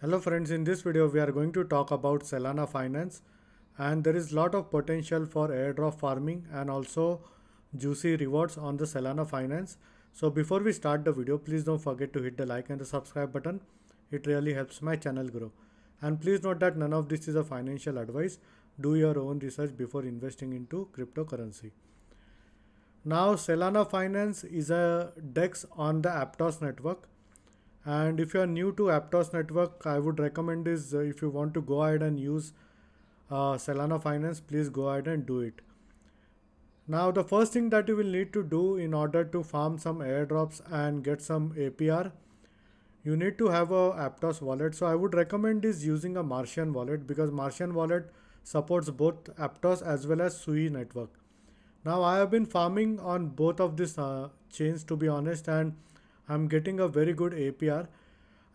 Hello friends, in this video we are going to talk about Cellana Finance and there is lot of potential for airdrop farming and also juicy rewards on the Cellana Finance. So before we start the video, please don't forget to hit the like and the subscribe button. It really helps my channel grow. And please note that none of this is a financial advice. Do your own research before investing into cryptocurrency. Now Cellana Finance is a DEX on the Aptos network and if you are new to aptos network i would recommend is uh, if you want to go ahead and use uh, cellana finance please go ahead and do it. Now the first thing that you will need to do in order to farm some airdrops and get some apr you need to have a aptos wallet. So i would recommend is using a martian wallet because martian wallet supports both aptos as well as sui network. Now i have been farming on both of these uh, chains to be honest and I'm getting a very good APR.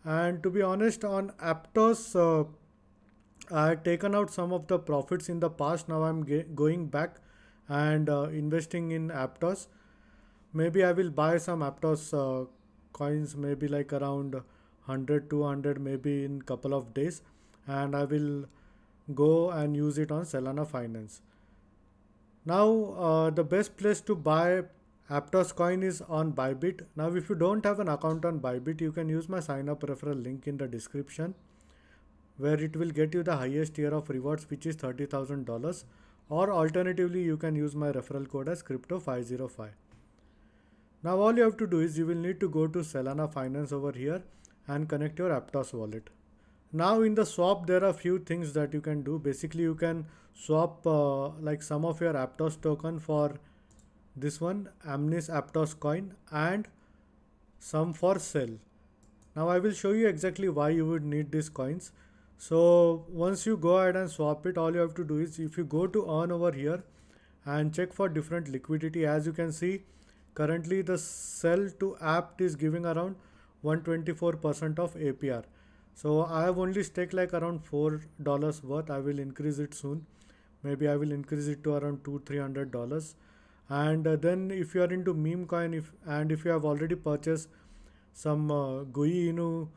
And to be honest, on Aptos, uh, I had taken out some of the profits in the past. Now I'm going back and uh, investing in Aptos. Maybe I will buy some Aptos uh, coins, maybe like around 100, 200, maybe in couple of days. And I will go and use it on Cellana Finance. Now, uh, the best place to buy Aptos coin is on Bybit. Now, if you don't have an account on Bybit, you can use my sign up referral link in the description where it will get you the highest tier of rewards, which is $30,000. Or alternatively, you can use my referral code as crypto505. Now, all you have to do is you will need to go to Cellana Finance over here and connect your Aptos wallet. Now in the swap, there are few things that you can do. Basically, you can swap uh, like some of your Aptos token for this one Amnis Aptos coin and some for CELL. Now I will show you exactly why you would need these coins. So once you go ahead and swap it, all you have to do is if you go to earn over here and check for different liquidity, as you can see, currently the CELL to apt is giving around 124% of APR. So I have only staked like around $4 worth. I will increase it soon. Maybe I will increase it to around two, $300 and uh, then if you are into meme coin if and if you have already purchased some uh, GUI Inu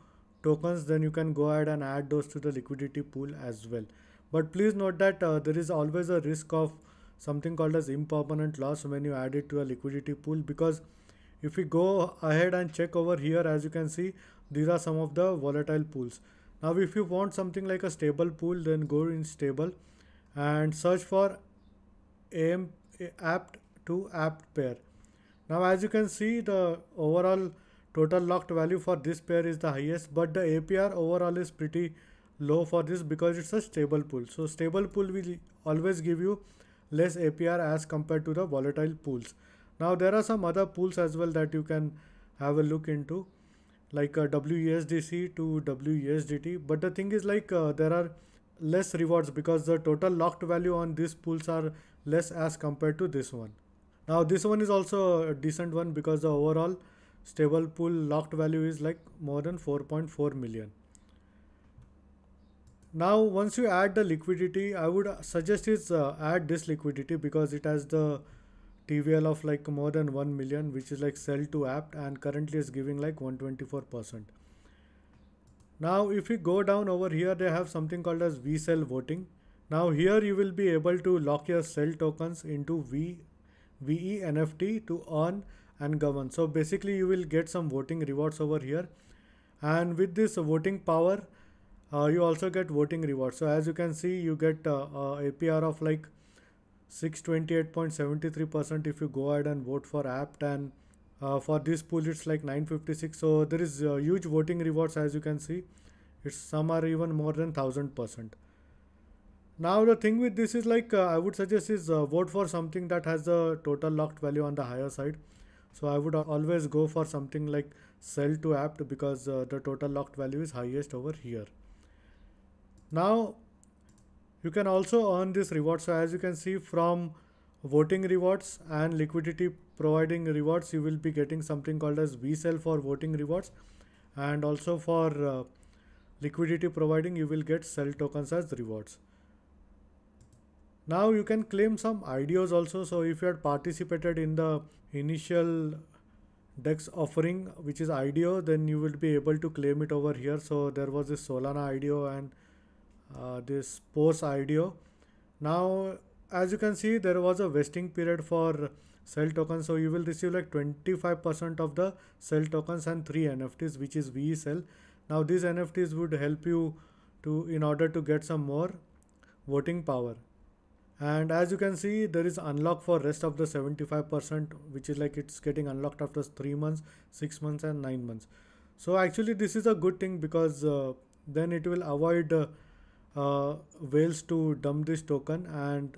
tokens then you can go ahead and add those to the liquidity pool as well. But please note that uh, there is always a risk of something called as impermanent loss when you add it to a liquidity pool because if we go ahead and check over here as you can see these are some of the volatile pools. Now if you want something like a stable pool then go in stable and search for AM apt to apt pair. Now as you can see the overall total locked value for this pair is the highest but the APR overall is pretty low for this because it's a stable pool. So stable pool will always give you less APR as compared to the volatile pools. Now there are some other pools as well that you can have a look into like WUSDC to WUSDT but the thing is like uh, there are less rewards because the total locked value on these pools are less as compared to this one. Now this one is also a decent one because the overall stable pool locked value is like more than 4.4 million. Now once you add the liquidity, I would suggest is uh, add this liquidity because it has the TVL of like more than 1 million which is like CELL to apt and currently is giving like 124%. Now if we go down over here they have something called as V veCELL voting. Now here you will be able to lock your CELL tokens into V VE NFT to earn and govern. So basically you will get some voting rewards over here. And with this voting power, uh, you also get voting rewards. So as you can see, you get uh, uh, APR of like 628.73% if you go ahead and vote for apt and uh, for this pool it's like 956 so there is huge voting rewards as you can see it's some are even more than 1000 percent now the thing with this is like uh, I would suggest is uh, vote for something that has the total locked value on the higher side. So I would always go for something like CELL to apt because uh, the total locked value is highest over here. Now you can also earn this reward. So as you can see from voting rewards and liquidity providing rewards, you will be getting something called as veCELL for voting rewards and also for uh, liquidity providing you will get CELL tokens as rewards. Now you can claim some IDOs also. So if you had participated in the initial dex offering which is IDO then you will be able to claim it over here. So there was this Cellana IDO and uh, this Pose IDO now as you can see there was a vesting period for cell tokens. So you will receive like 25% of the cell tokens and three nfts which is ve cell. Now these nfts would help you to in order to get some more voting power and as you can see there is unlock for rest of the 75% which is like it's getting unlocked after three months six months and nine months. So actually this is a good thing because uh, then it will avoid uh, uh, whales to dump this token and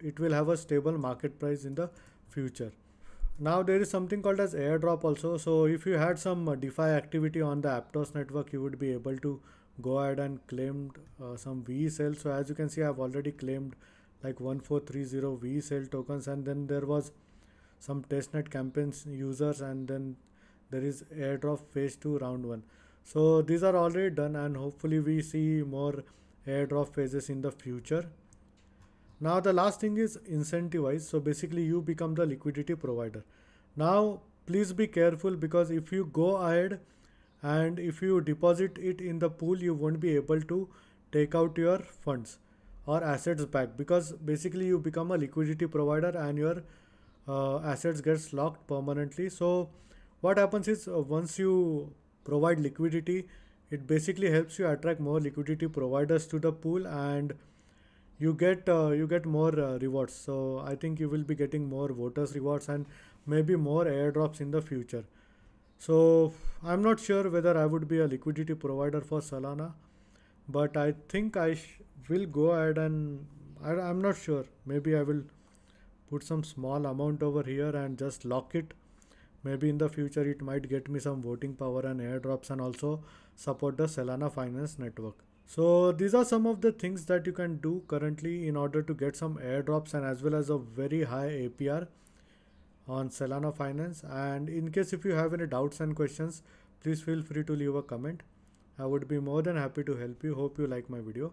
it will have a stable market price in the future. Now there is something called as airdrop also. So if you had some defi activity on the aptos network you would be able to go ahead and claim uh, some ve cells so as you can see i've already claimed like 1430 ve cell tokens and then there was some testnet campaigns users and then there is airdrop phase 2 round 1 so these are already done and hopefully we see more airdrop phases in the future. Now the last thing is incentivize so basically you become the liquidity provider. Now please be careful because if you go ahead and if you deposit it in the pool you won't be able to take out your funds or assets back because basically you become a liquidity provider and your uh, assets gets locked permanently. So what happens is uh, once you provide liquidity it basically helps you attract more liquidity providers to the pool and you get uh, you get more uh, rewards. So i think you will be getting more voters rewards and maybe more airdrops in the future. So i'm not sure whether i would be a liquidity provider for cellana but i think i will go ahead and I, i'm not sure maybe i will put some small amount over here and just lock it maybe in the future it might get me some voting power and airdrops and also support the cellana finance network so these are some of the things that you can do currently in order to get some airdrops and as well as a very high APR on Cellana Finance. And in case if you have any doubts and questions, please feel free to leave a comment. I would be more than happy to help you. Hope you like my video.